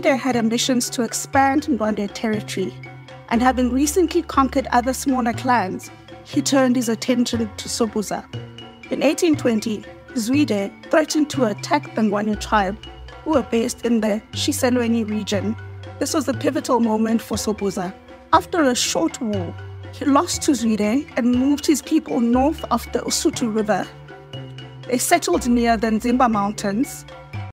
Zwide had ambitions to expand Ndwandwe territory, and having recently conquered other smaller clans, he turned his attention to Sobhuza. In 1820, Zwide threatened to attack the Ngwane tribe, who were based in the Shiselweni region. This was a pivotal moment for Sobhuza. After a short war, he lost to Zwide and moved his people north of the Usutu River. They settled near the Mdzimba Mountains